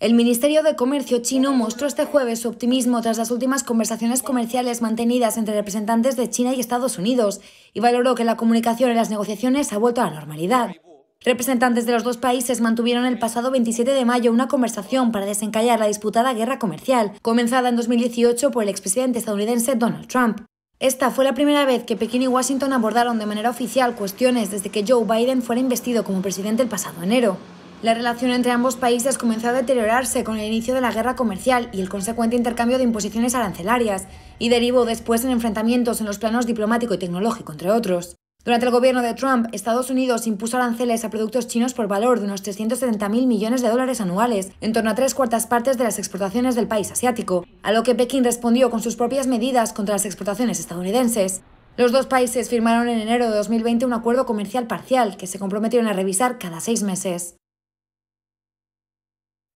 El Ministerio de Comercio chino mostró este jueves su optimismo tras las últimas conversaciones comerciales mantenidas entre representantes de China y Estados Unidos y valoró que la comunicación en las negociaciones ha vuelto a la normalidad. Representantes de los dos países mantuvieron el pasado 27 de mayo una conversación para desencallar la disputada guerra comercial, comenzada en 2018 por el expresidente estadounidense Donald Trump. Esta fue la primera vez que Pekín y Washington abordaron de manera oficial cuestiones desde que Joe Biden fuera investido como presidente el pasado enero. La relación entre ambos países comenzó a deteriorarse con el inicio de la guerra comercial y el consecuente intercambio de imposiciones arancelarias, y derivó después en enfrentamientos en los planos diplomático y tecnológico, entre otros. Durante el gobierno de Trump, Estados Unidos impuso aranceles a productos chinos por valor de unos 370.000 millones de dólares anuales, en torno a tres cuartas partes de las exportaciones del país asiático, a lo que Pekín respondió con sus propias medidas contra las exportaciones estadounidenses. Los dos países firmaron en enero de 2020 un acuerdo comercial parcial que se comprometieron a revisar cada seis meses.